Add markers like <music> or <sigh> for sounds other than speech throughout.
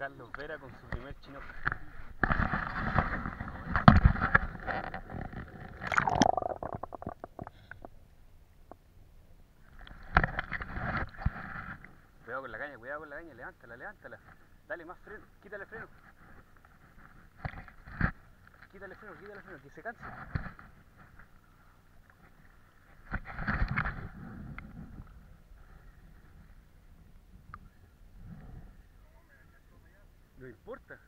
Carlos Vera con su primer chinook. Cuidado con la caña, cuidado con la caña, levántala, levántala. Dale más freno, quítale freno. Quítale freno, quítale freno, que se canse. No importa,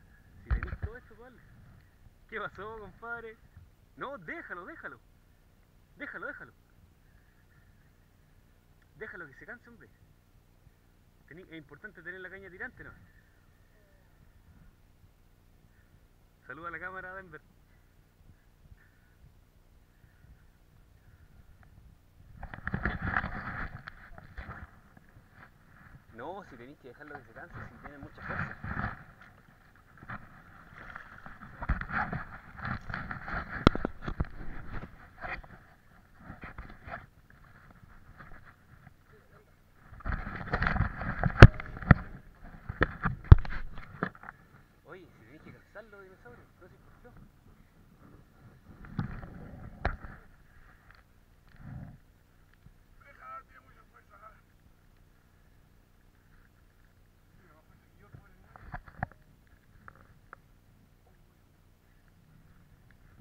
si tenés todo esto, vale. ¿Qué pasó, compadre? No, déjalo, déjalo. Déjalo, déjalo. Déjalo que se canse, hombre. Es importante tener la caña tirante, ¿no? Saluda a la cámara, Denver. No, si tenéis que dejarlo que se canse, si tiene mucha fuerza. Si tenéis que cansarlo, dinosaurio, no se importó.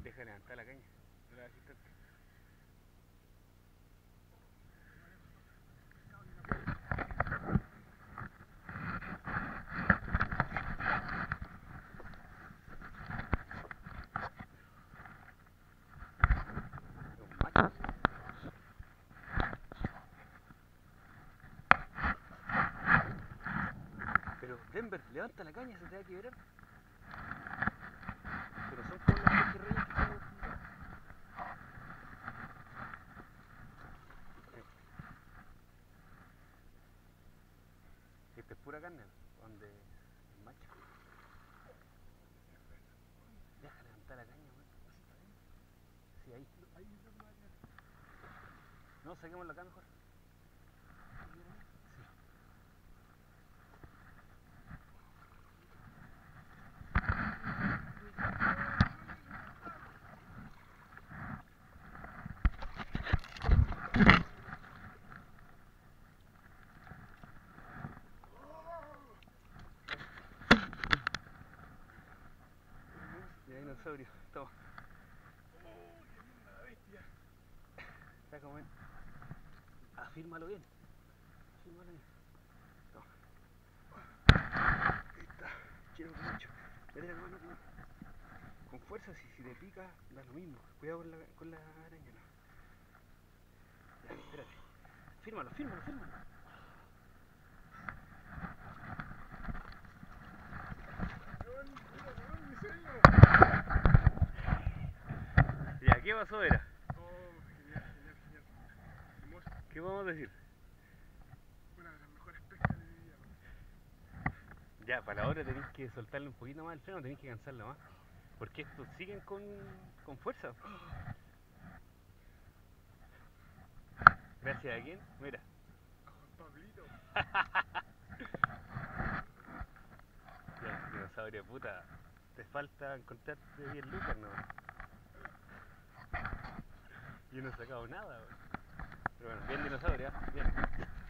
Deja levantar la caña, la hagas Denver, levanta la caña, se te va a quebrar. Pero son como los pejerreyes que están acostumbrados. Eh. Esta es pura carne, donde el macho. Deja levantar la caña, weón. Sí, ahí. No, saquémoslo acá mejor. Sí. Dinosaurio, toma. Está como ven. Afírmalo bien. Afírmalo bien. Toma. Ahí está. Quiero mucho. Mete la mano con fuerza, si, si te pica, da lo mismo. Cuidado con la, con la araña, no. Ya, espérate. Fírmalo, fírmalo, fírmalo. Ya, ¿qué pasó era? Oh, genial, genial, genial. Hermoso. ¿Qué podemos decir? Una de las mejores pescas de mi vida. ¿no? Ya, para ahora tenéis que soltarle un poquito más el freno, tenéis que cansarlo más. Porque estos siguen con, con fuerza. Gracias a quién, mira. A Juan Pablito. <laughs> Ya, dinosaurio puta. Te falta encontrarte 10 lucas, no. Yo no he sacado nada, weón. Pero bueno, bien dinosaurio, ¿ah? bien.